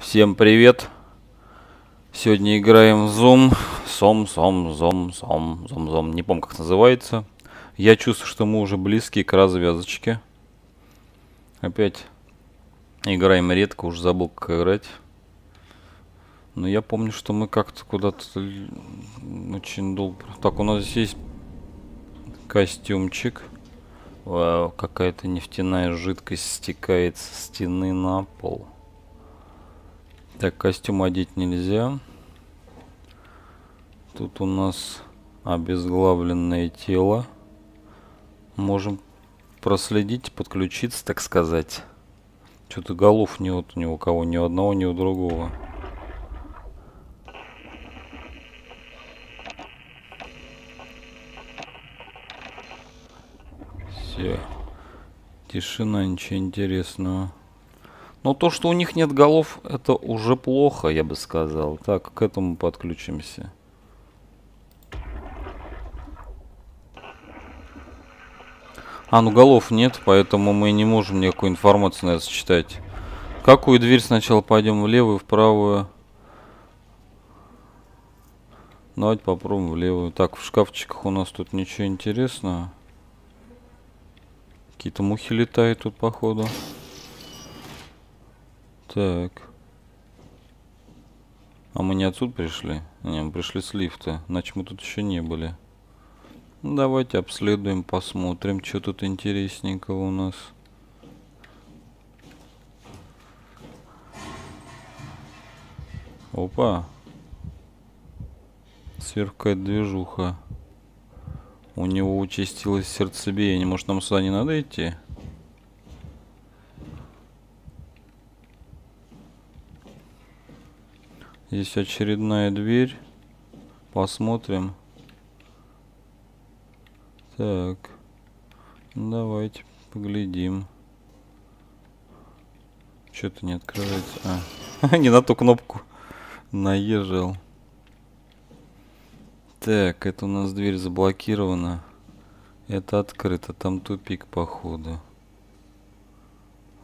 Всем привет! Сегодня играем в Zoom. Сом, сом, зом, сом, зом, зом. Не помню, как называется. Я чувствую, что мы уже близки к развязочке. Опять играем редко, уже забыл, как играть. Но я помню, что мы как-то куда-то очень долго... Так, у нас здесь костюмчик. Вау, какая-то нефтяная жидкость стекает со стены на пол. Так, костюм одеть нельзя. Тут у нас обезглавленное тело. Можем проследить, подключиться, так сказать. Что-то голов нет ни у кого, ни у одного, ни у другого. Все. Тишина, ничего интересного. Но то, что у них нет голов, это уже плохо, я бы сказал. Так, к этому подключимся. А, ну голов нет, поэтому мы не можем никакой информации на это считать. Какую дверь сначала пойдем в левую, в правую? Давайте попробуем в левую. Так, в шкафчиках у нас тут ничего интересного. Какие-то мухи летают тут, походу. Так. А мы не отсюда пришли? Не, мы пришли с лифта. Иначе мы тут еще не были. Ну, давайте обследуем, посмотрим, что тут интересненького у нас. Опа. Сверху какая-то движуха. У него участилось сердцебиение. Может, нам сюда не надо идти? Здесь очередная дверь. Посмотрим. Так. Давайте поглядим. Что-то не открывается. А, не на ту кнопку наезжал. Так, это у нас дверь заблокирована. Это открыто, там тупик походу.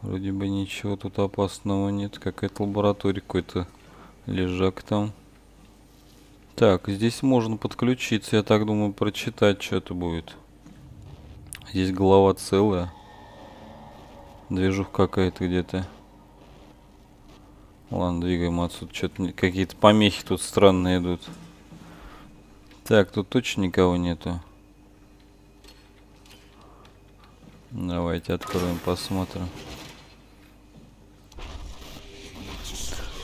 Вроде бы ничего тут опасного нет. Какая-то лаборатория какой-то Лежак там. Так, здесь можно подключиться, я так думаю, прочитать что-то будет. Здесь голова целая. Движух какая-то где-то. Ладно, двигаем отсюда. Что-то какие-то помехи тут странные идут. Так, тут точно никого нету. Давайте откроем, посмотрим.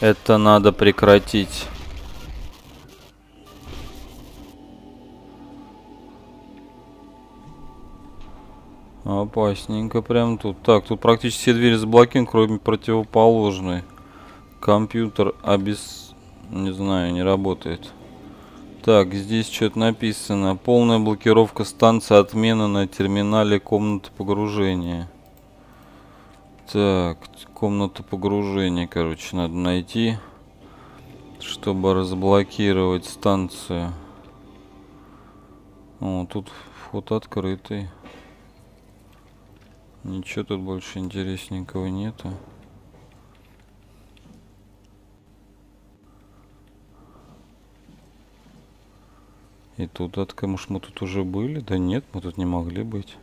Это надо прекратить. Опасненько прям тут. Так, тут практически все двери заблокированы, кроме противоположной. Компьютер обез... Не знаю, не работает. Так, здесь что-то написано. Полная блокировка станции отмена на терминале комнаты погружения. Так, комнату погружения, короче, надо найти, чтобы разблокировать станцию. О, тут вход открытый. Ничего тут больше интересненького нету. И тут открыто, может мы тут уже были? Да нет, мы тут не могли быть.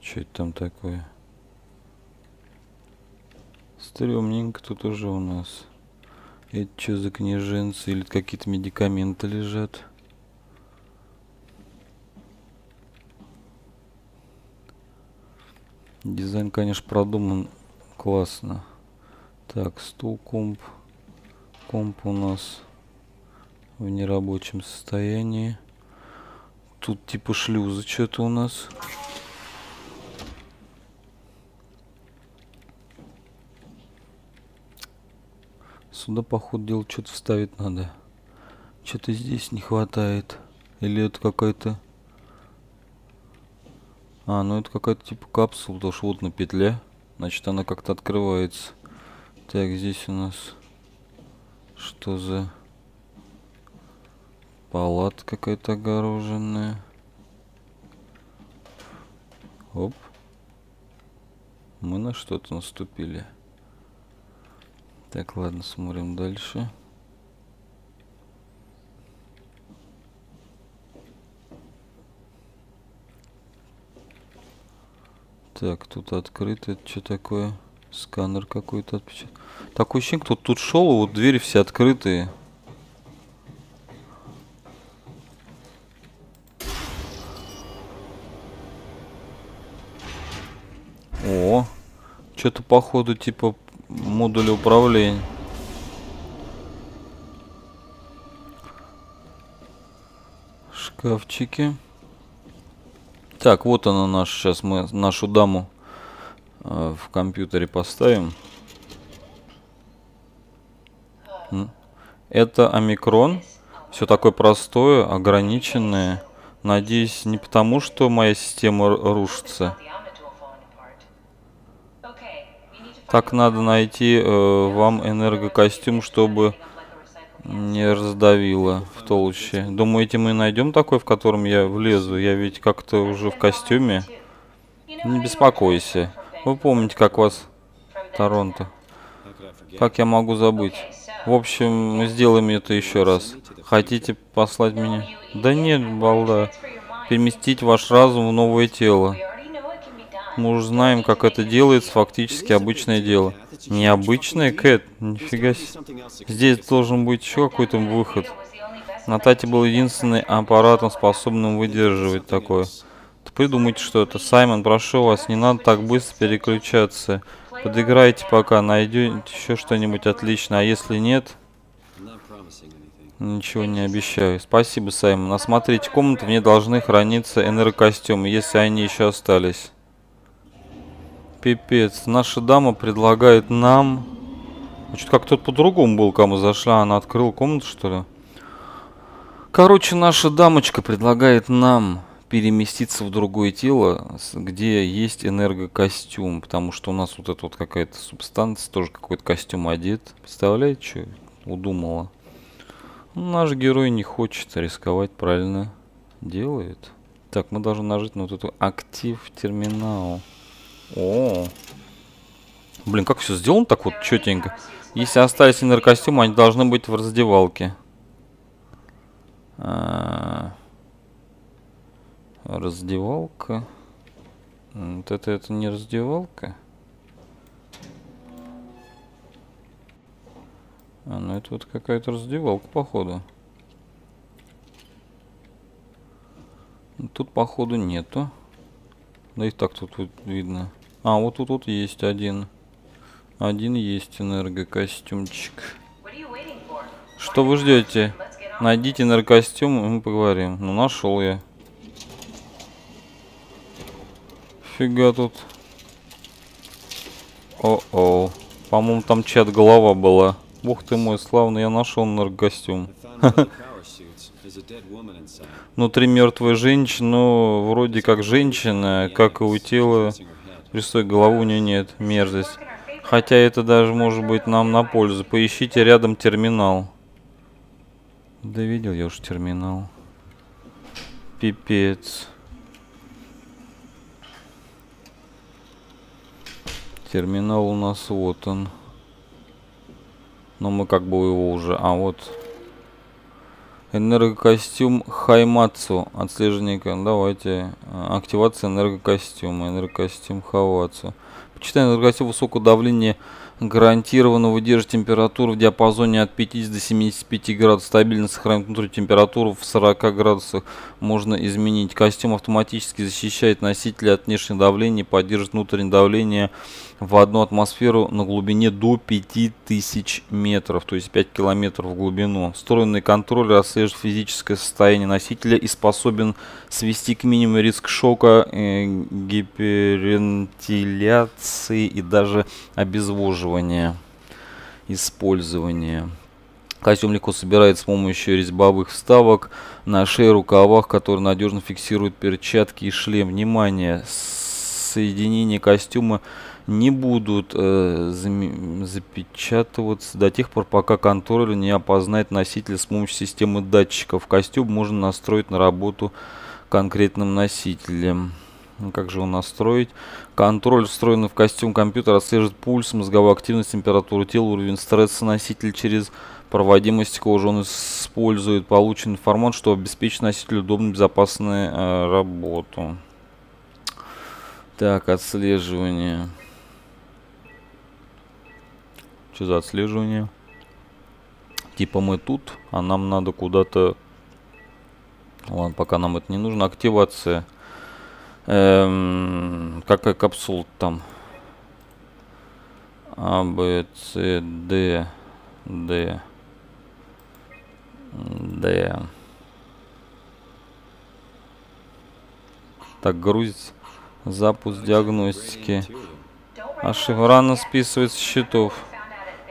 Что это там такое? Стремненько тут уже у нас. Это что за книженцы? Или какие-то медикаменты лежат? Дизайн, конечно, продуман классно. Так, стул, комп. Комп у нас в нерабочем состоянии. Тут типа шлюзы что-то у нас. Сюда, походу, дела что-то вставить надо. Что-то здесь не хватает. Или это какая-то... А, ну это какая-то типа капсула, потому что вот на петле. Значит, она как-то открывается. Так, здесь у нас... Что за... Палата какая-то огороженная. Оп. Мы на что-то наступили. Так, ладно, смотрим дальше. Так, тут открыто. Это что такое? Сканер какой-то отпечатан. Такое ощущение, кто тут шел, вот двери все открытые. О, что-то походу типа модуля управления. Шкафчики. Так, вот она наш. Сейчас мы нашу даму э, в компьютере поставим. Это омикрон. Все такое простое, ограниченное. Надеюсь, не потому, что моя система рушится. Так надо найти э, вам энергокостюм, чтобы не раздавило в толще. Думаете, мы найдем такой, в котором я влезу? Я ведь как-то уже в костюме. Не беспокойся. Вы помните, как вас Торонто? Как я могу забыть? В общем, сделаем это еще раз. Хотите послать меня? Да нет, балда. Переместить ваш разум в новое тело. Мы уже знаем, как это делается, фактически обычное дело. Необычное, Кэт? Нифига себе. Здесь должен быть еще какой-то выход. На Тате был единственный аппаратом, способным выдерживать такое. Придумайте что это. Саймон, прошу вас, не надо так быстро переключаться. Подыграйте пока, найдете еще что-нибудь отлично. А если нет, ничего не обещаю. Спасибо, Саймон. Осмотрите комнаты, в ней должны храниться энергокостюмы, если они еще остались. Пипец. Наша дама предлагает нам... Что-то как тут по-другому был, когда мы зашли. Она открыла комнату, что ли? Короче, наша дамочка предлагает нам переместиться в другое тело, где есть энергокостюм. Потому что у нас вот эта вот какая-то субстанция, тоже какой-то костюм одет. Представляете, что удумала? Наш герой не хочет рисковать, правильно делает. Так, мы должны нажать на вот эту актив терминал. О, блин, как все сделано так вот четенько. Если остались энергокостюмы, они должны быть в раздевалке. А -а -а. Раздевалка. Вот это, это не раздевалка. А, ну это вот какая-то раздевалка, походу. Тут, походу, нету. Да и так тут вот видно. А, вот тут вот есть один. Один есть энергокостюмчик. Что вы ждете? Найдите энергокостюм, и мы поговорим. Ну, нашел я. Фига тут. О-о. По-моему, там чья-то голова была. Бог ты мой, славный, я нашел энергокостюм. Внутри мертвая женщина, ну, вроде как женщина, как и у тела. Пристой головы у нее нет, мерзость. Хотя это даже может быть нам на пользу. Поищите рядом терминал. Да видел я уж терминал. Пипец. Терминал у нас вот он. Но мы как бы его уже... А, вот Энергокостюм Хаймацу. Отслеживание. Давайте. Активация энергокостюма. Энергокостюм Хавацу. Почитаем энергокостюм высокого давления гарантированно выдержит температуру в диапазоне от 50 до 75 градусов. Стабильно сохранит внутреннюю температуру в 40 градусах. Можно изменить. Костюм автоматически защищает носителя от внешнего давления поддержит внутреннее давление в одну атмосферу на глубине до 5000 метров, то есть 5 километров в глубину. Встроенный контроллер отслеживает физическое состояние носителя и способен свести к минимуму риск шока, э, гипервентиляции и даже обезвоживания использования. Костюм легко собирается с помощью резьбовых вставок на шее, рукавах, которые надежно фиксируют перчатки и шлем. Внимание! Соединение костюма не будут э, запечатываться до тех пор, пока контроллер не опознает носителя с помощью системы датчиков. Костюм можно настроить на работу конкретным носителем. Ну, как же его настроить? Контроль, встроенный в костюм компьютера, отслеживает пульс, мозговую активность, температуру тела, уровень стресса носитель через проводимость кожи. Он использует полученную информацию, чтобы обеспечить носителю удобную безопасную э, работу. Так, отслеживание. Что за отслеживание? Типа мы тут, а нам надо куда-то... Ладно, пока нам это не нужно. Активация. Эм, какая капсула там? А, Б, С, Д, Д, Д. Так, грузится. Запуск диагностики. Ошибка рано списывает с счетов.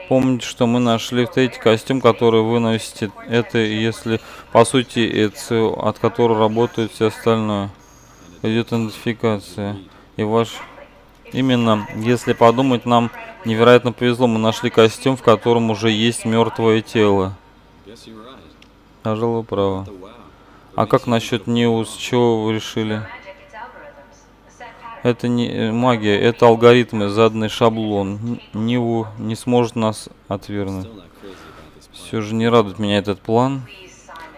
Помните, что мы нашли в третий костюм, который вы носите. Это если, по сути, это, от которого работает все остальное. Идет идентификация. И ваш... Именно, если подумать, нам невероятно повезло. Мы нашли костюм, в котором уже есть мертвое тело. Пожалуй, право. А как насчет Неус? Чего вы решили? Это не э, магия, это алгоритмы, заданный шаблон. Ниву не сможет нас отвергнуть. Все же не радует меня этот план.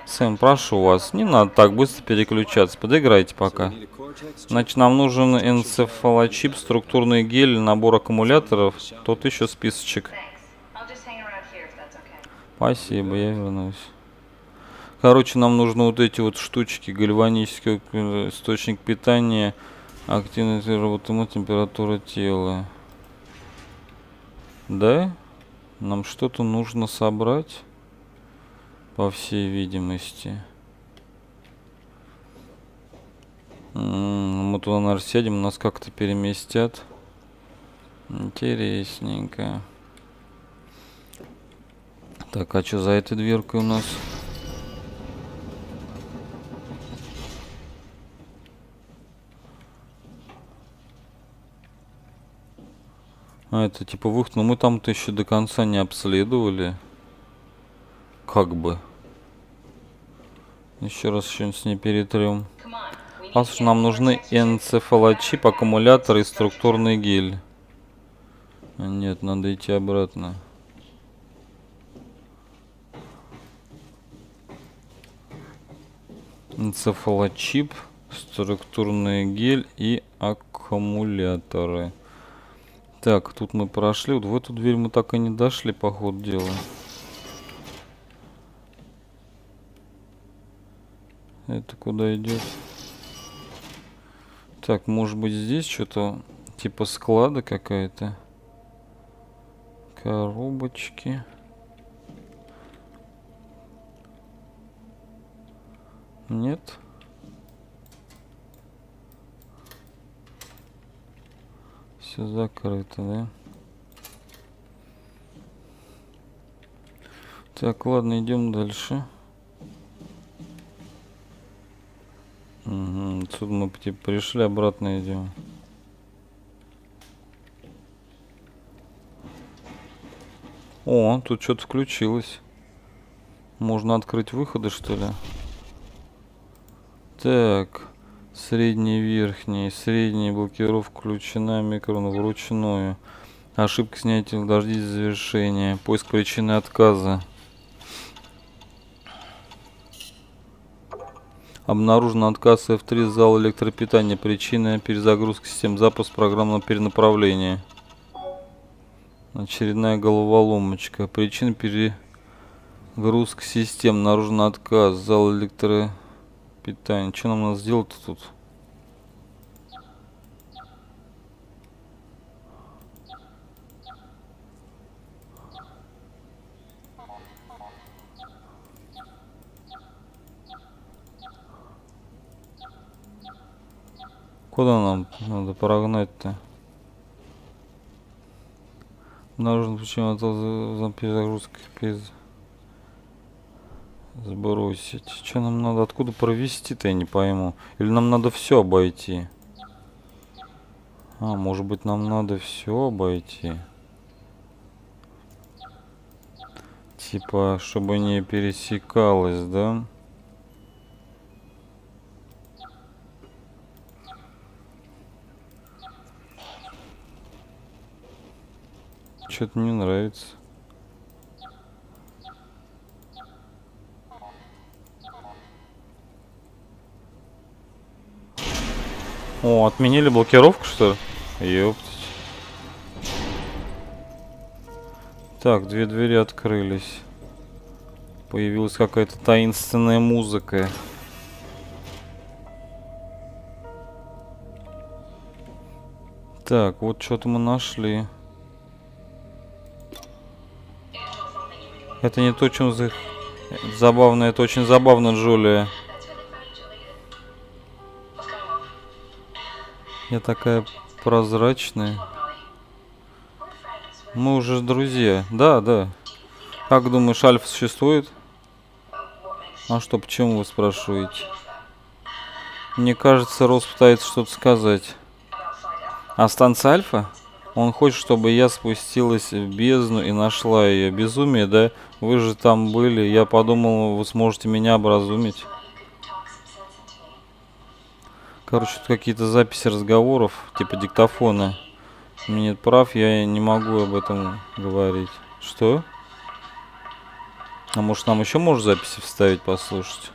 Сэм, прошу вас, не надо так быстро переключаться. Подыграйте пока. Значит, нам нужен энцефалочип, структурный гель, набор аккумуляторов. Тут еще списочек. Спасибо, я вернусь. Короче, нам нужны вот эти вот штучки, гальванический э, источник питания, Активность работы температура тела. Да? Нам что-то нужно собрать, по всей видимости. Мы туда, наверное, сядем, нас как-то переместят. Интересненько. Так, а что за этой дверкой у нас? А, это типа выход, но мы там-то еще до конца не обследовали. Как бы. Еще раз что-нибудь с ней перетрем. Послушай, нам нужны энцефалочип, аккумулятор и структурный гель. А, нет, надо идти обратно. Энцефалочип, структурный гель и аккумуляторы. Так, тут мы прошли. Вот в эту дверь мы так и не дошли, по ходу дела. Это куда идет? Так, может быть здесь что-то типа склада какая-то. Коробочки. Нет. Нет. Все закрыто, да? Так, ладно, идем дальше. Угу, отсюда мы типа пришли, обратно идем. О, тут что-то включилось. Можно открыть выходы, что ли? Так. Средний, верхний. Средний блокировка включена. Микрон вручную. Ошибка снятия дождись завершения. Поиск причины отказа. Обнаружен отказ F3 зал электропитания. Причина перезагрузки систем. Запуск программного перенаправления. Очередная головоломочка. Причина перегрузки систем. Обнаружен отказ. Зал электропитания питание. Что нам надо сделать тут? Куда нам надо прогнать-то? Нужно почему-то за перезагрузкой без Сбросить. Что нам надо? Откуда провести-то, я не пойму. Или нам надо все обойти? А, может быть, нам надо все обойти? Типа, чтобы не пересекалось, да? Что-то не нравится. О, отменили блокировку, что ли? Ёптать. Так, две двери открылись. Появилась какая-то таинственная музыка. Так, вот что-то мы нашли. Это не то, чем за... забавно, это очень забавно, Джулия. Я такая прозрачная. Мы уже друзья. Да, да. Как думаешь, Альфа существует? А что, почему вы спрашиваете? Мне кажется, Рос пытается что-то сказать. А станция Альфа? Он хочет, чтобы я спустилась в бездну и нашла ее. Безумие, да? Вы же там были. Я подумал, вы сможете меня образумить. Короче, тут какие-то записи разговоров, типа диктофона. Мне нет прав, я не могу об этом говорить. Что? А может нам еще может записи вставить, послушать?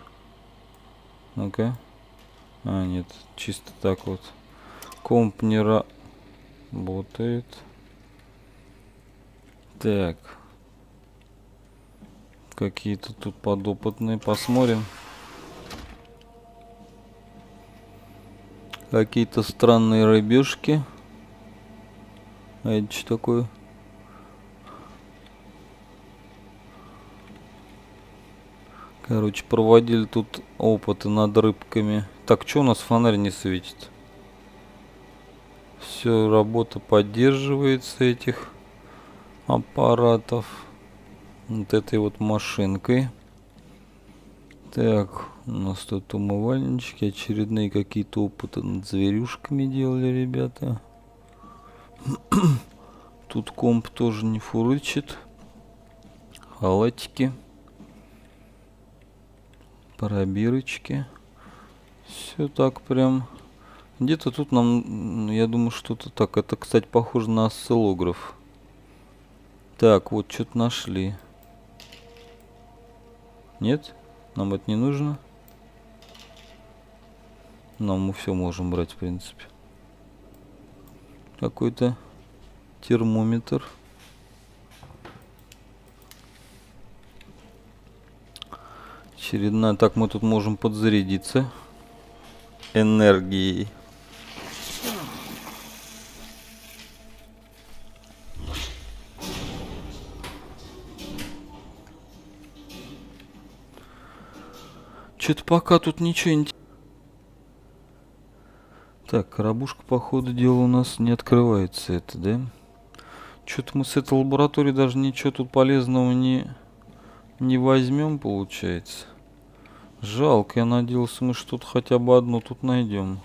Ну-ка. А, нет, чисто так вот. Комп не работает. Так. Какие-то тут подопытные. Посмотрим. Какие-то странные рыбешки. А это что такое? Короче, проводили тут опыты над рыбками. Так, что у нас фонарь не светит? Все, работа поддерживается этих аппаратов. Вот этой вот машинкой. Так, у нас тут умывальнички, очередные какие-то опыты над зверюшками делали ребята. Тут комп тоже не фурычит. Халатики. Пробирочки. Все так прям. Где-то тут нам, я думаю, что-то так. Это, кстати, похоже на осциллограф. Так, вот что-то нашли. Нет? Нам это не нужно. Но мы все можем брать, в принципе. Какой-то термометр. Очередная. Так, мы тут можем подзарядиться энергией. Что-то пока тут ничего не... Так, коробушка, по ходу дела, у нас не открывается это, да? Что-то мы с этой лаборатории даже ничего тут полезного не, не возьмем, получается. Жалко, я надеялся, мы что-то хотя бы одну тут найдем.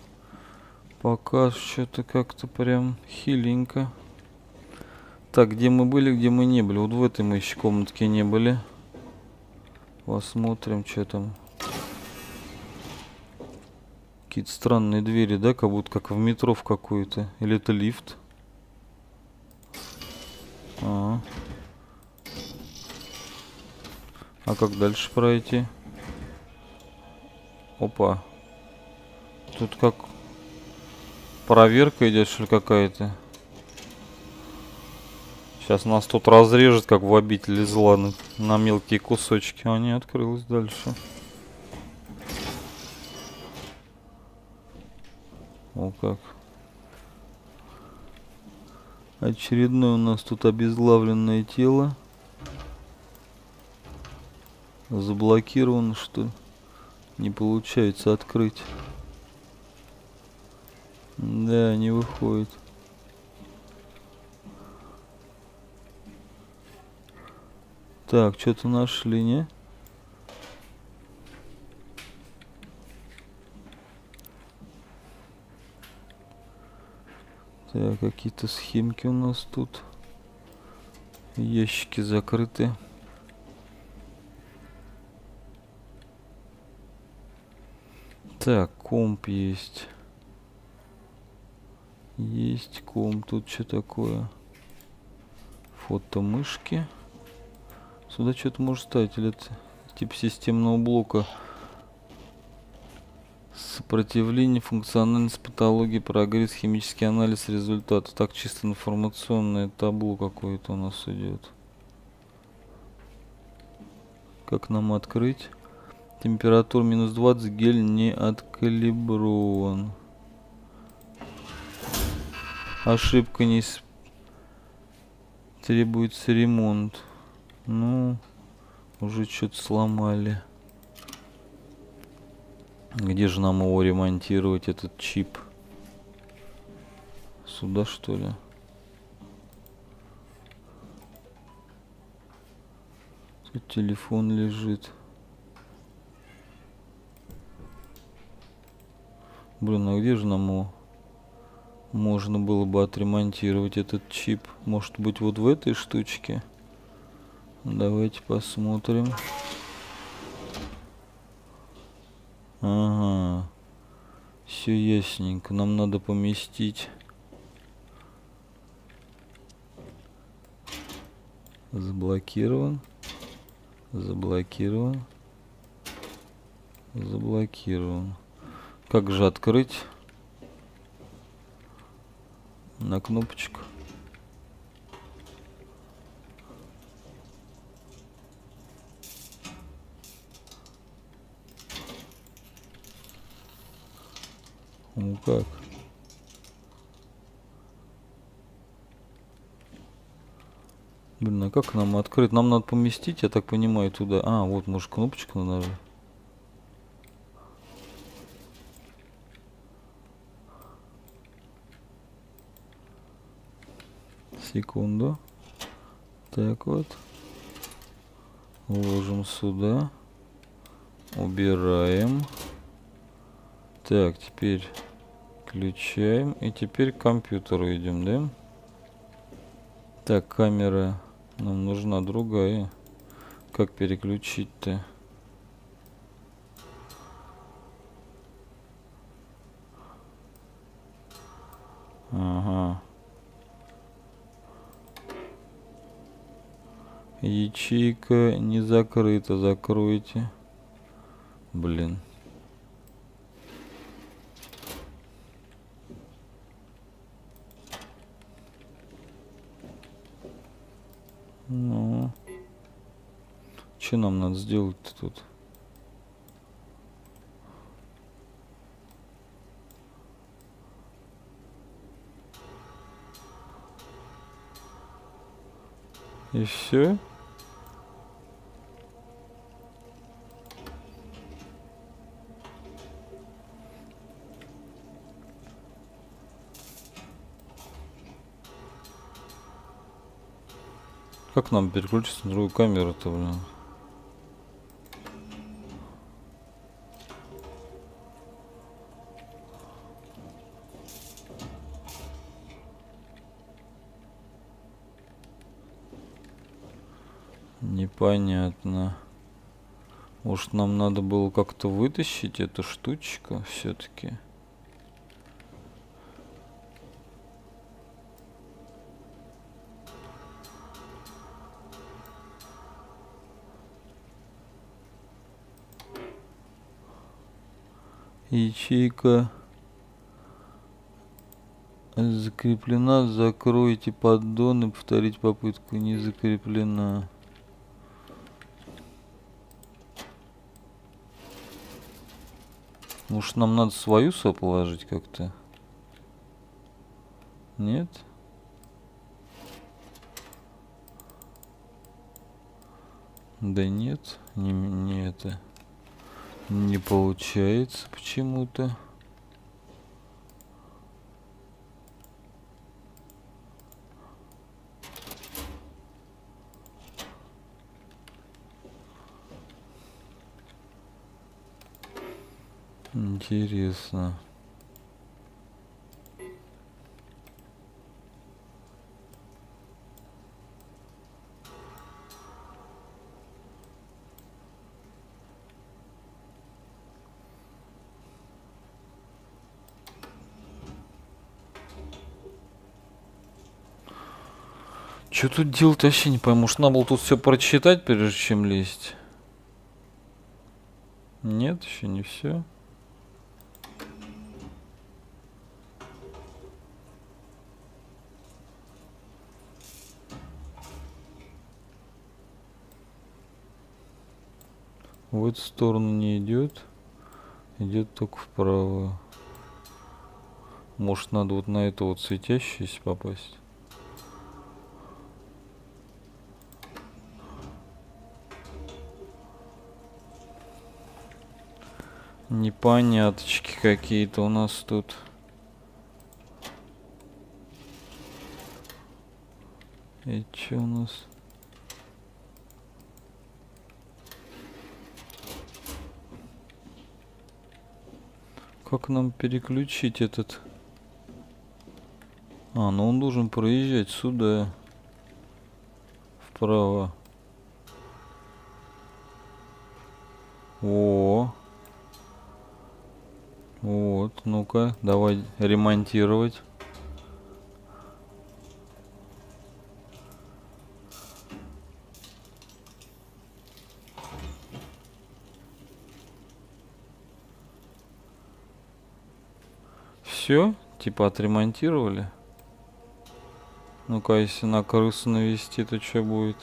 Пока что-то как-то прям хиленько. Так, где мы были, где мы не были? Вот в этой мы еще комнатке не были. Посмотрим, что там. Какие-то странные двери, да, как будто как в метро в какую-то. Или это лифт? А, -а. а как дальше пройти? Опа. Тут как проверка идет, что ли, какая-то. Сейчас нас тут разрежет, как в обители зла, на, на мелкие кусочки. А не открылась дальше. О как. Очередное у нас тут обезглавленное тело. Заблокировано, что? Не получается открыть. Да, не выходит. Так, что-то нашли, не? Так, какие-то схемки у нас тут. Ящики закрыты. Так, комп есть. Есть комп. Тут что такое? Фото мышки. Сюда что-то может ставить, или это тип системного блока. Сопротивление, функциональность, патология, прогресс, химический анализ результатов. Так, чисто информационное табло какое-то у нас идет. Как нам открыть? Температура минус 20, гель не откалиброван. Ошибка не с... требуется ремонт. Ну, уже что-то сломали. Где же нам его ремонтировать, этот чип? Сюда, что ли? Тут телефон лежит. Блин, а где же нам его можно было бы отремонтировать этот чип? Может быть вот в этой штучке? Давайте посмотрим. Ага. Все ясненько. Нам надо поместить... Заблокирован. Заблокирован. Заблокирован. Как же открыть? На кнопочку. Ну как? Блин, а как нам открыть? Нам надо поместить, я так понимаю, туда. А, вот, может, кнопочку надо. Секунду. Так вот. Ложим сюда. Убираем. Так, теперь Включаем. И теперь к компьютеру идем, да? Так, камера нам нужна другая. Как переключить-то? Ага. Ячейка не закрыта, закройте. Блин. Что нам надо сделать тут? И все? Как нам переключиться на другую камеру-то, блин? Непонятно. Может нам надо было как-то вытащить эту штучку все-таки? ячейка закреплена закройте поддон и повторить попытку не закреплена может нам надо свою со положить как-то нет да нет не, не это не получается почему-то. Интересно. Что тут делать вообще не пойму. Может, надо было тут все прочитать, прежде чем лезть? Нет, еще не все. В эту сторону не идет. Идет только вправо. Может надо вот на эту вот светящуюся попасть. Непоняточки какие-то у нас тут. И что у нас? Как нам переключить этот? А, ну он должен проезжать сюда. Вправо. О. Вот, ну-ка, давай ремонтировать. Все, типа отремонтировали. Ну-ка, если на крысу навести, то что будет?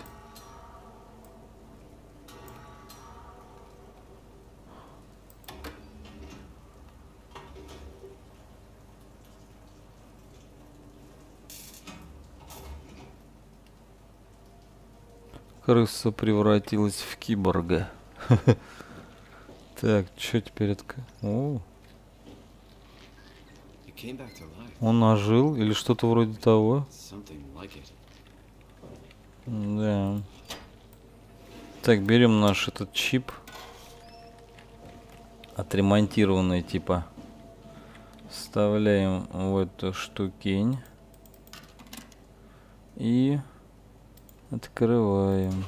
Крыса превратилась в киборга. Так, что теперь это? Он ожил или что-то вроде того. Да. Так, берем наш этот чип. Отремонтированный типа. Вставляем в эту штукень. И открываем.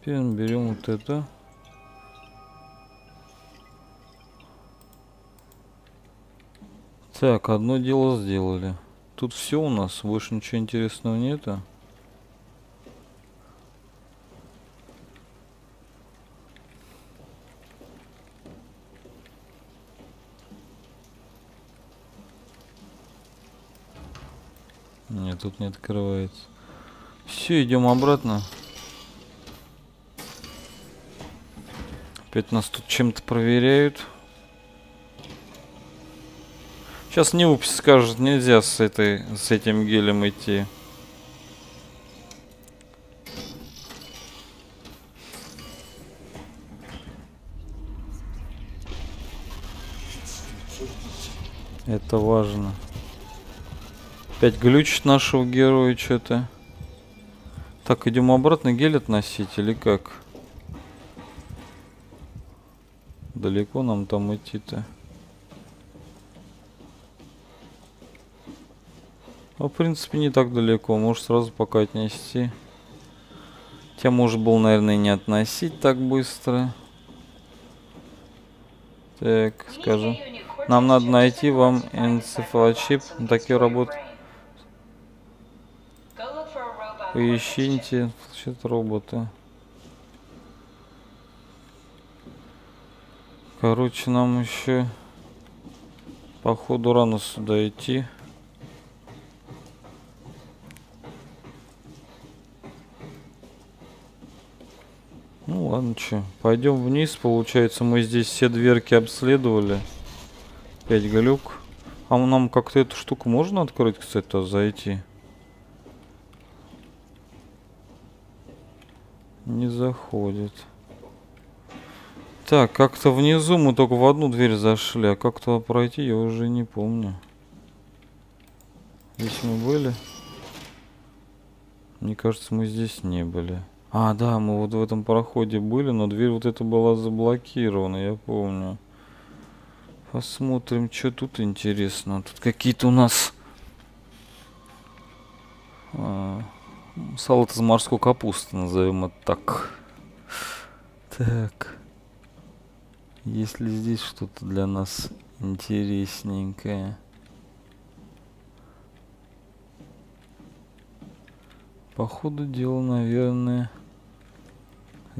Теперь берем вот это. Так, одно дело сделали. Тут все у нас, больше ничего интересного нету. Нет, тут не открывается. Все, идем обратно. Опять нас тут чем-то проверяют. Сейчас не упс скажет, нельзя с этой с этим гелем идти. Это важно. Опять глючит нашего героя что-то. Так, идем обратно гель относить или как? Далеко нам там идти-то? Ну, в принципе, не так далеко. Может, сразу пока отнести. Хотя, может, был, наверное, не относить так быстро. Так, скажу. Нам надо найти вам энцефалочип. Такие работы. Поищите робота. Короче, нам еще походу рано сюда идти. Ладно, что. Пойдем вниз. Получается, мы здесь все дверки обследовали. Пять глюк. А нам как-то эту штуку можно открыть, кстати, зайти? Не заходит. Так, как-то внизу мы только в одну дверь зашли, а как то пройти я уже не помню. Здесь мы были? Мне кажется, мы здесь не были. А, да, мы вот в этом проходе были, но дверь вот эта была заблокирована, я помню. Посмотрим, что тут интересно. Тут какие-то у нас... А, салат из морской капусты, назовем это так. Так. Есть ли здесь что-то для нас интересненькое? По ходу дела, наверное,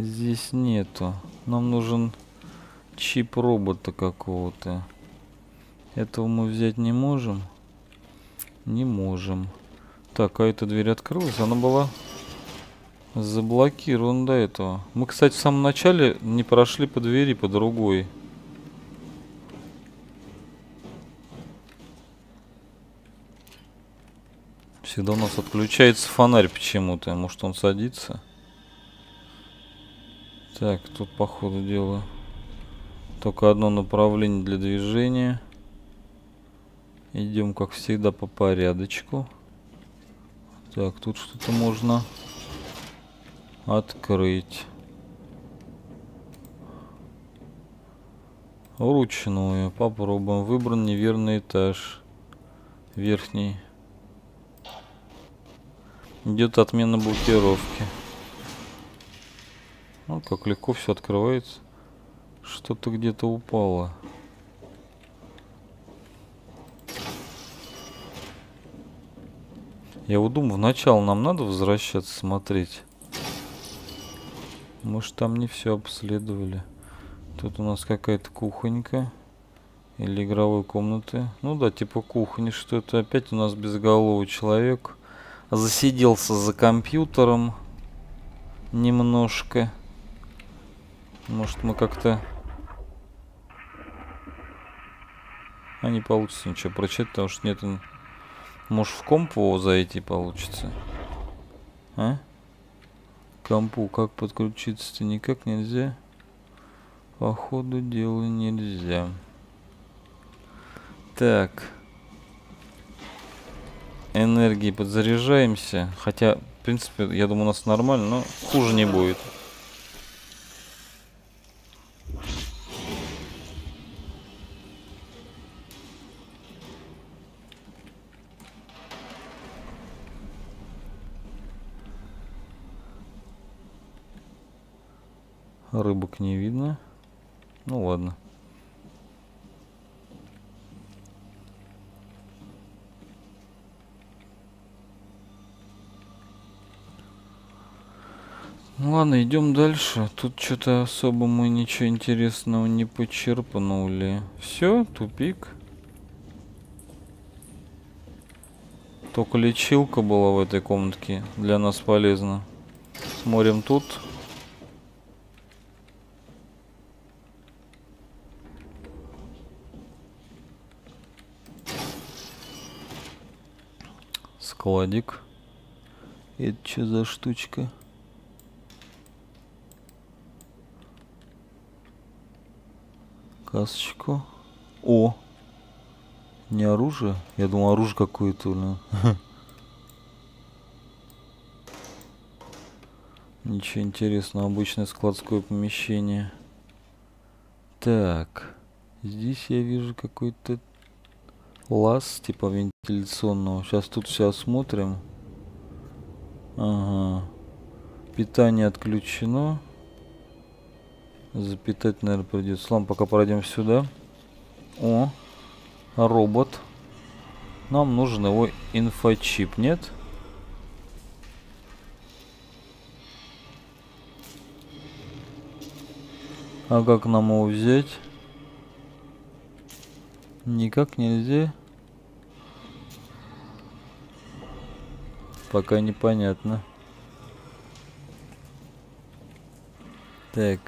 здесь нету. Нам нужен чип робота какого-то. Этого мы взять не можем. Не можем. Так, а эта дверь открылась? Она была заблокирована до этого. Мы, кстати, в самом начале не прошли по двери, по другой. Всегда у нас отключается фонарь почему-то. Может он садится? Так, тут по ходу дела только одно направление для движения. Идем, как всегда, по порядочку. Так, тут что-то можно открыть. Вручную. Попробуем. Выбран неверный этаж. Верхний. Идет отмена блокировки. Ну, как легко все открывается. Что-то где-то упало. Я вот думаю, в начало нам надо возвращаться смотреть. Может там не все обследовали. Тут у нас какая-то кухонька. Или игровой комнаты. Ну да, типа кухни что это. Опять у нас безголовый человек засиделся за компьютером немножко. Может мы как-то... А не получится ничего прочитать, потому что нет... Может в компу зайти получится? А? Компу как подключиться-то никак нельзя? По ходу дела нельзя. Так энергии подзаряжаемся. Хотя, в принципе, я думаю, у нас нормально, но хуже не будет. Рыбок не видно. Ну ладно. Ну ладно, идем дальше. Тут что-то особо мы ничего интересного не почерпнули. Все, тупик. Только лечилка была в этой комнатке. Для нас полезна. Смотрим тут. Складик. Это что за штучка? Касочку. О! Не оружие? Я думал, оружие какое-то. Ничего интересного, обычное складское помещение. Так. Здесь я вижу какой-то лаз, типа вентиляционного. Сейчас тут все осмотрим. Ага. Питание отключено. Запитать, наверное, придется. Ладно, пока пройдем сюда. О, робот. Нам нужен его инфочип, нет? А как нам его взять? Никак нельзя. Пока непонятно. Так.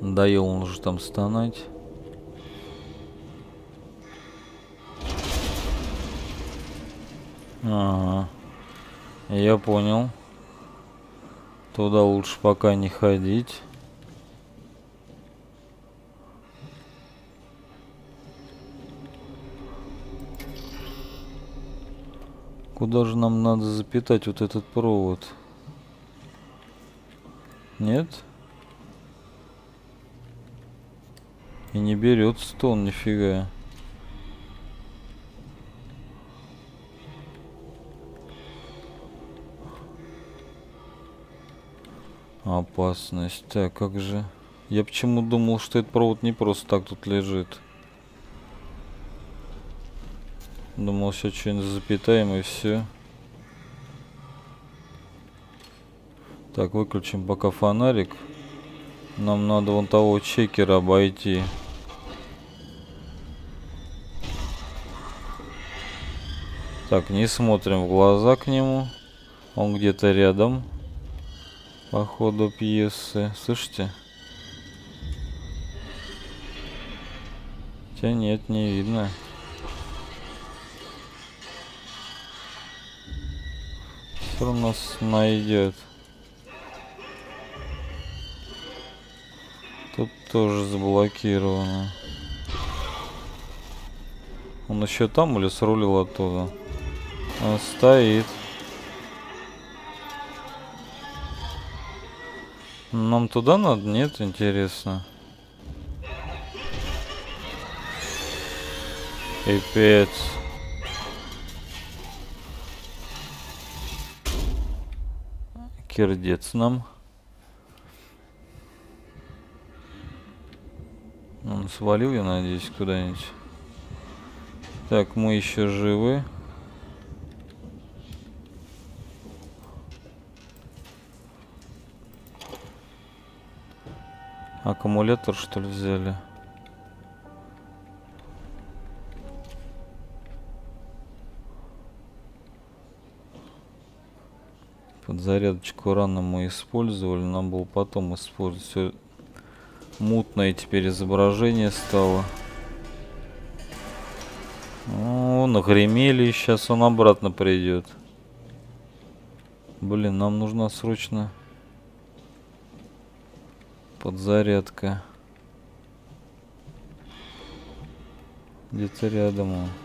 Надоел он уже там стонать. Ага. Я понял. Туда лучше пока не ходить. Куда же нам надо запитать вот этот провод? Нет? И не берет стон, нифига. Опасность. Так, как же... Я почему думал, что этот провод не просто так тут лежит. Думал, сейчас что-нибудь запитаем и все. Так, выключим пока фонарик. Нам надо вон того чекера обойти. Так, не смотрим в глаза к нему. Он где-то рядом. По ходу пьесы. Слышите? Хотя нет, не видно. Равно нас найдет. Тут тоже заблокировано. Он еще там или срулил оттуда? Он стоит. Нам туда надо? Нет, интересно. Пипец. Кирдец нам. Он свалил, я надеюсь, куда-нибудь. Так, мы еще живы. Аккумулятор, что ли, взяли? Подзарядочку рано мы использовали, нам было потом использовать. Все мутное теперь изображение стало. О, нагремели, сейчас он обратно придет. Блин, нам нужна срочно Подзарядка. Где-то рядом он.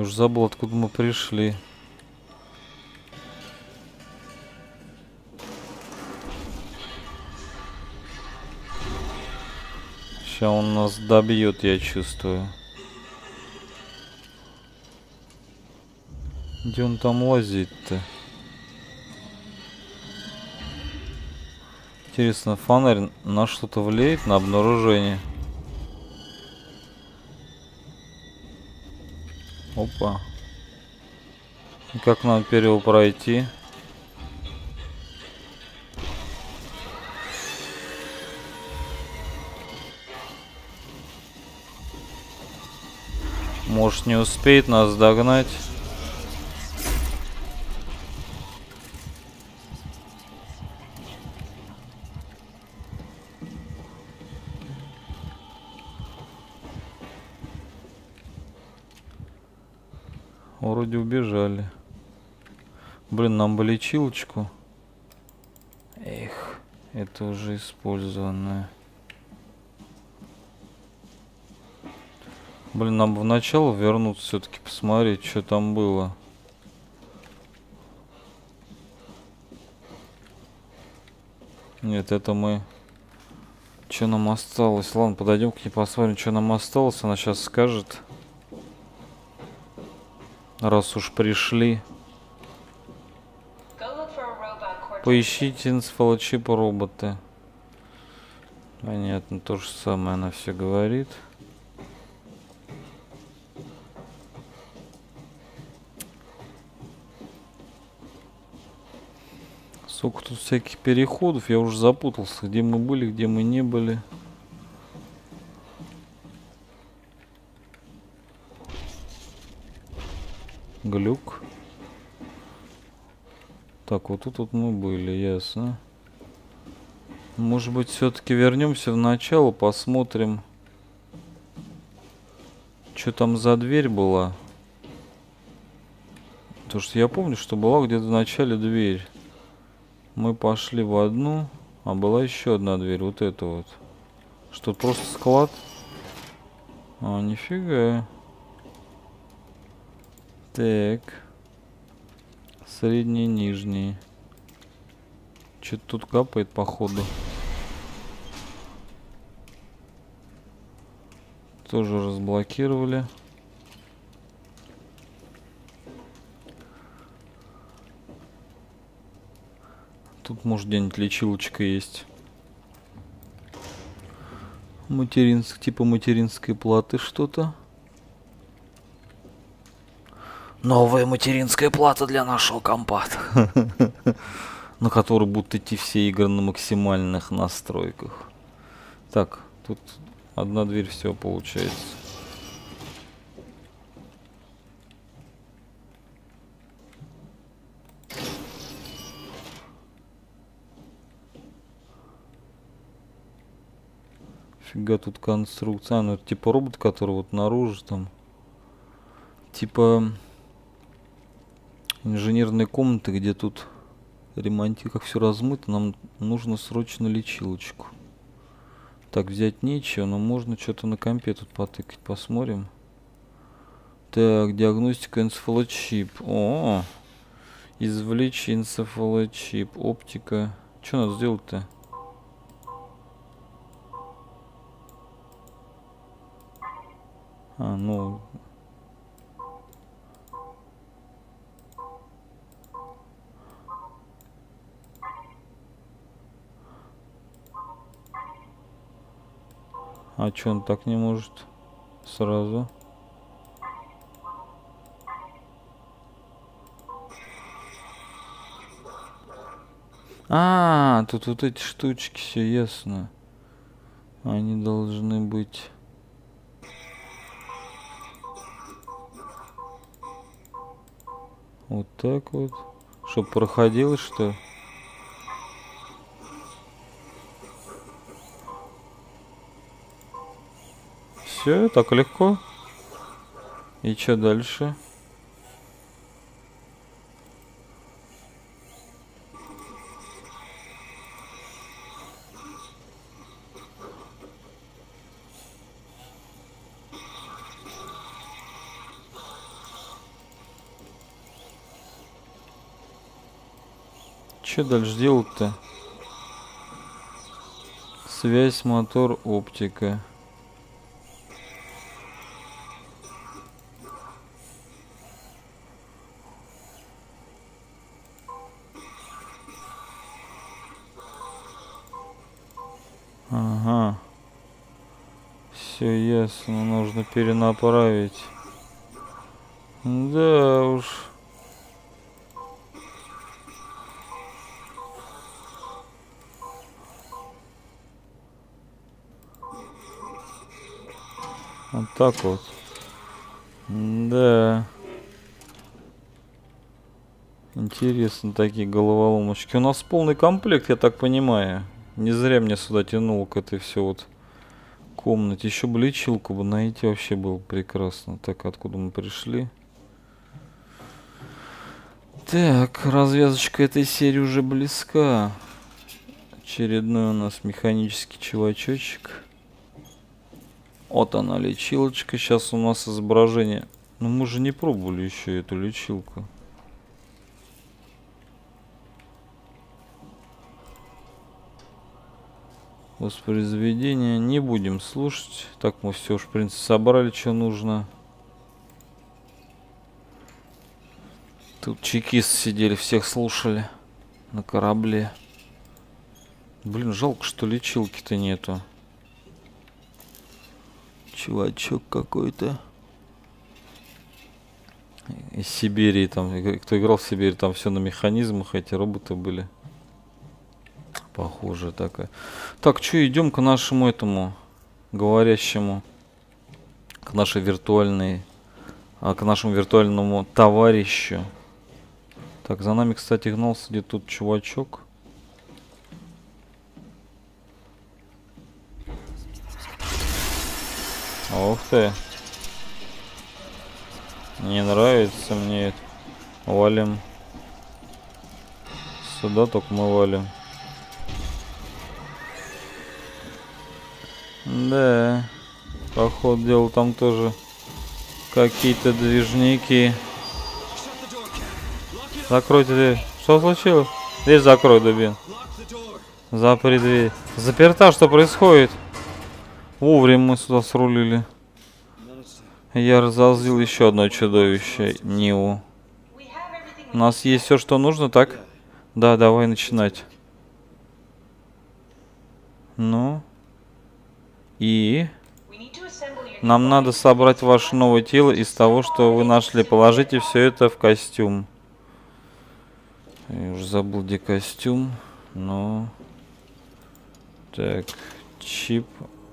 Я уже забыл, откуда мы пришли. Сейчас он нас добьет, я чувствую. Где он там лазит-то? Интересно, фонарь на что-то влияет, на обнаружение? Опа. Как нам теперь его пройти? Может не успеет нас догнать? Блин, нам бы лечилочку. Эх, это уже использованное. Блин, нам в начало вернуться все-таки посмотреть, что там было. Нет, это мы... Что нам осталось? Ладно, подойдем к ней посмотрим, что нам осталось. Она сейчас скажет. Раз уж пришли. Поищите инфолочип роботы. Понятно, то же самое она все говорит. Сколько тут всяких переходов, я уже запутался, где мы были, где мы не были. Глюк. Так, вот тут вот мы были, ясно. Может быть, все-таки вернемся в начало, посмотрим, что там за дверь была. Потому что я помню, что была где-то в начале дверь. Мы пошли в одну, а была еще одна дверь, вот эта вот. Что, просто склад? А, нифига. Так. Средний, нижний. Что-то тут капает, походу. Тоже разблокировали. Тут, может, где-нибудь лечилочка есть. Материнск, типа материнской платы что-то. Новая материнская плата для нашего компата. На которой будут идти все игры на максимальных настройках. Так, тут одна дверь всего получается. Фига тут конструкция. А, ну это типа робот, который вот наружу там. Типа инженерной комнаты, где тут ремонти, как все размыто, нам нужно срочно лечилочку. Так, взять нечего, но можно что-то на компе тут потыкать, посмотрим. Так, диагностика энцефалочип. О, извлечь энцефалочип, оптика. Что надо сделать-то? А, ну... А чё он так не может сразу? А, тут вот эти штучки, все ясно. Они должны быть... Вот так вот. Чтоб проходил, что Все, так легко. И что дальше? Что дальше делать-то? Связь, мотор, оптика. Перенаправить. Да уж. Вот так вот. Да. Интересно, такие головоломочки. У нас полный комплект, я так понимаю. Не зря меня сюда тянул к этой все вот комнате. Еще бы лечилку бы найти вообще было прекрасно. Так, откуда мы пришли? Так, развязочка этой серии уже близка. Очередной у нас механический чувачочек. Вот она, лечилочка. Сейчас у нас изображение. Но мы же не пробовали еще эту лечилку. Воспроизведение не будем слушать. Так мы все уж, в принципе, собрали, что нужно. Тут чекисты сидели, всех слушали на корабле. Блин, жалко, что лечилки-то нету чувачок какой-то. Из Сибири там, кто играл в Сибири, там все на механизмах, эти роботы были. Похоже такая. Так, что, идем к нашему этому говорящему, к нашей виртуальной, а, к нашему виртуальному товарищу. Так, за нами, кстати, гнался где тут чувачок. Ух ты. Не нравится мне это. Валим. Сюда только мы валим. Да. Поход дел там тоже какие-то движники. Закройте дверь. Что случилось? Дверь закрой, Дубин. Запри дверь. Заперта, что происходит? Вовремя мы сюда срулили. Я разозлил еще одно чудовище, Ниву. У нас есть все, что нужно, так? Да, давай начинать. Ну. И... Нам надо собрать ваше новое тело из того, что вы нашли. Положите все это в костюм. Я уже забыл, где костюм. Но... Так, чип.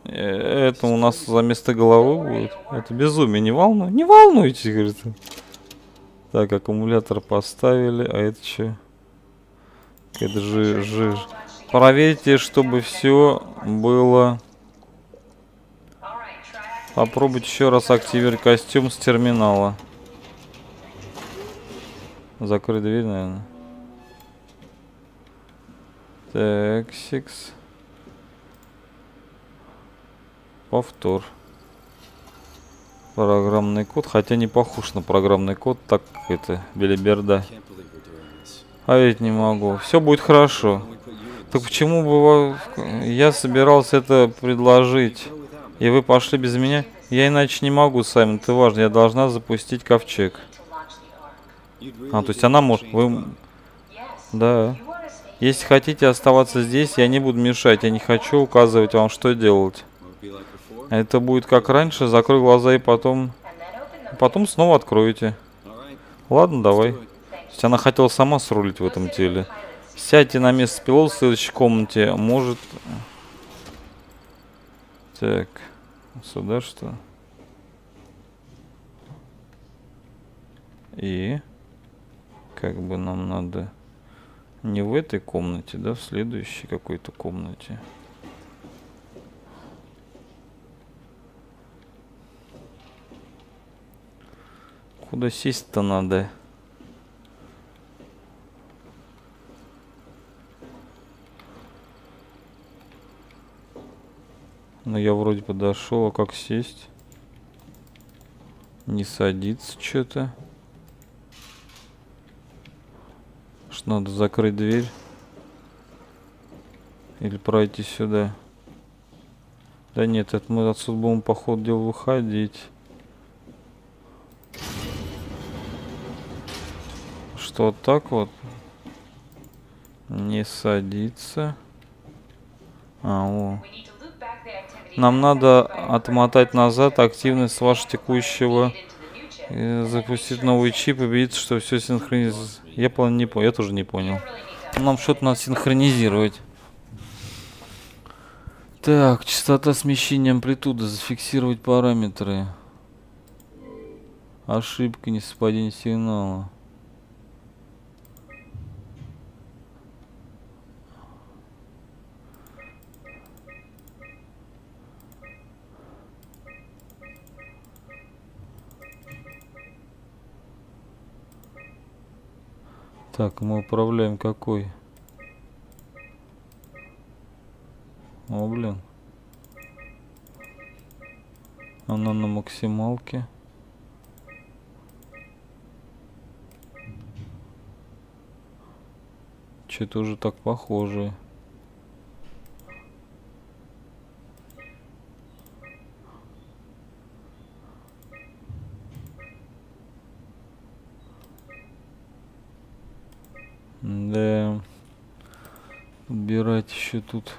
Э, это у нас за место головы будет. Это безумие, не волнуй. Не волнуйтесь, говорит. Так, аккумулятор поставили, а это что? Это же жир. Проверьте, чтобы все было... Попробуйте еще раз активировать костюм с терминала. Закрой дверь, наверное. Так, сикс. Повтор. Программный код, хотя не похож на программный код, так это, белиберда. А ведь не могу. Все будет хорошо. Так почему бы я собирался это предложить, и вы пошли без меня? Я иначе не могу, Саймон, это важно. Я должна запустить ковчег. А, то есть она может... Вы... Да. Если хотите оставаться здесь, я не буду мешать. Я не хочу указывать вам, что делать. Это будет как раньше. Закрой глаза и потом... Потом снова откроете. Ладно, давай. То есть она хотела сама срулить в этом теле. Сядьте на место пилота в следующей комнате. Может... Так. Сюда что? И... Как бы нам надо... Не в этой комнате, да, в следующей какой-то комнате. Куда сесть-то надо? Ну, я вроде подошел, а как сесть? Не садится что-то. Что надо закрыть дверь? Или пройти сюда? Да нет, это мы отсюда будем по ходу дела выходить. Что вот так вот? Не садится. А, о. Нам надо отмотать назад активность вашего текущего, запустить новый чип убедиться, что все синхронизируется. Я не понял, я тоже не понял. Нам что-то надо синхронизировать. Так, частота смещения амплитуды, зафиксировать параметры. Ошибка, несовпадение сигнала. Так, мы управляем какой? О, блин. Она на максималке. Что-то уже так похоже. Да. Тут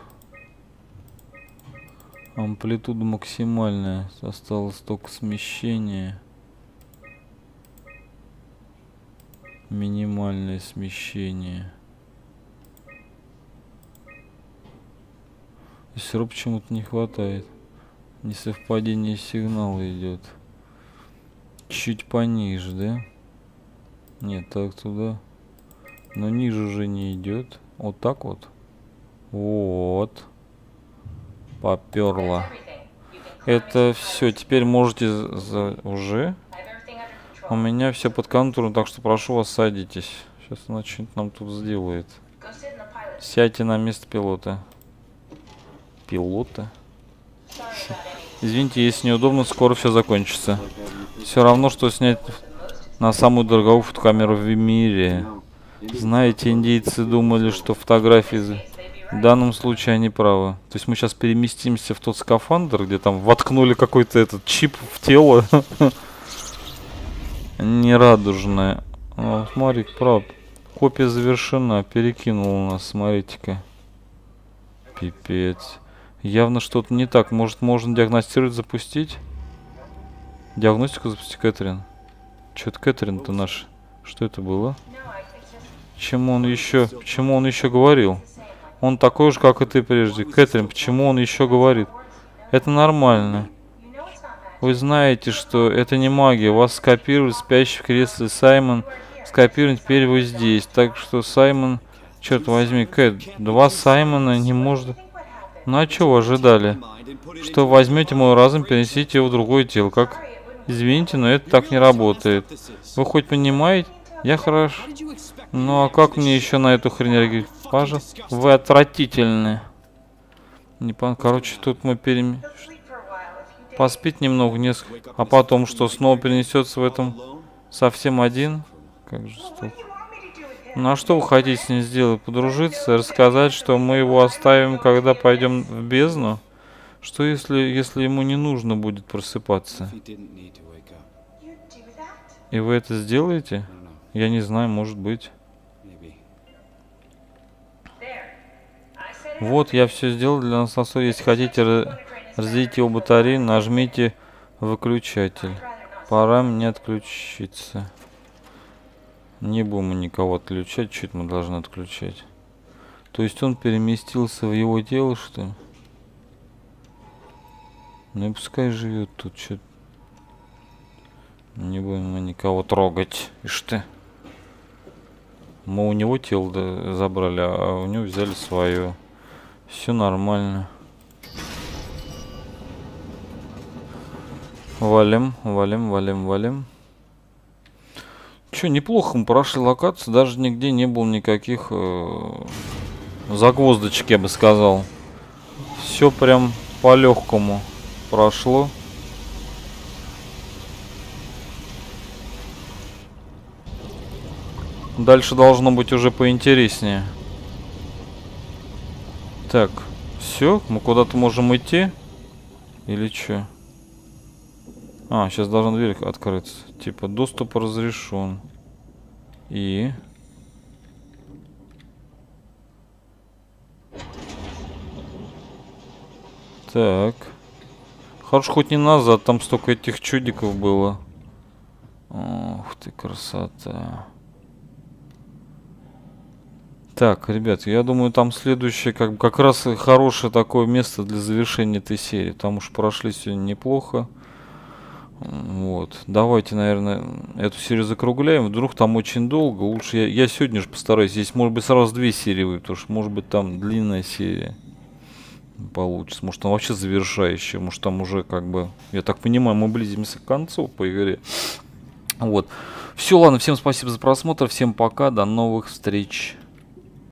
амплитуда максимальная. Осталось только смещение. Минимальное смещение. Все равно почему-то не хватает. Несовпадение сигнала идет. Чуть пониже, да? Нет, так туда. Но ниже уже не идет. Вот так вот. Вот. Поперло. Это все. Теперь можете за... уже. У меня все под контролем, так что прошу вас садитесь. Сейчас она что-нибудь нам тут сделает. Сядьте на место пилота. Пилота? Извините, если неудобно, скоро все закончится. Все равно, что снять на самую дорогую фотокамеру в мире. Знаете, индейцы думали, что фотографии... В данном случае они правы. То есть мы сейчас переместимся в тот скафандр, где там воткнули какой-то этот чип в тело. Нерадужная. О, смотри, прав. Копия завершена. Перекинул у нас, смотрите-ка. Пипец. Явно что-то не так. Может, можно диагностировать, запустить? Диагностику запустить, Кэтрин. Что-то Кэтрин-то наш. Что это было? Почему он еще... Почему он еще говорил? Он такой же, как и ты прежде. Кэтрин, почему он еще говорит? Это нормально. Вы знаете, что это не магия. Вас скопировали спящий в кресле Саймон. Скопирован теперь вы здесь. Так что Саймон... Черт возьми, Кэт, два Саймона не может... Ну а чего ожидали? Что возьмете мой разум, перенесите его в другое тело. Как Извините, но это так не работает. Вы хоть понимаете? Я хорошо. Ну а как мне еще на эту хрень реагировать? Пожалуйста. Вы отвратительны. Не пон... Короче, тут мы перем... Поспить немного, несколько. А потом что, снова перенесется в этом совсем один? Как жестоко. Ну а что вы хотите с ним сделать? Подружиться? Рассказать, что мы его оставим, когда пойдем в бездну? Что если, если ему не нужно будет просыпаться? И вы это сделаете? Я не знаю, может быть. Вот, я все сделал для нас на Если хотите разделить его батарею, нажмите выключатель. Пора мне отключиться. Не будем никого отключать. Чуть мы должны отключать. То есть он переместился в его тело, что ли? Ну и пускай живет тут что Не будем мы никого трогать. Ишь ты. Мы у него тело забрали, а у него взяли свое. Все нормально. Валим, валим, валим, валим. Че, неплохо мы прошли локацию. Даже нигде не было никаких э, загвоздочек, я бы сказал. Все прям по легкому прошло. Дальше должно быть уже поинтереснее. Так, все, мы куда-то можем идти? Или что? А, сейчас должна дверь открыться. Типа, доступ разрешен. И... Так. Хорошо, хоть не назад, там столько этих чудиков было. Ух ты, красота. Так, ребят, я думаю, там следующее как, как раз хорошее такое место для завершения этой серии. Потому что прошли сегодня неплохо. Вот. Давайте, наверное, эту серию закругляем. Вдруг там очень долго. Лучше я, я сегодня же постараюсь. Здесь, может быть, сразу две серии выйдут, потому что, может быть, там длинная серия получится. Может, там вообще завершающая. Может, там уже как бы... Я так понимаю, мы близимся к концу по игре. Вот. Все, ладно, всем спасибо за просмотр. Всем пока. До новых встреч.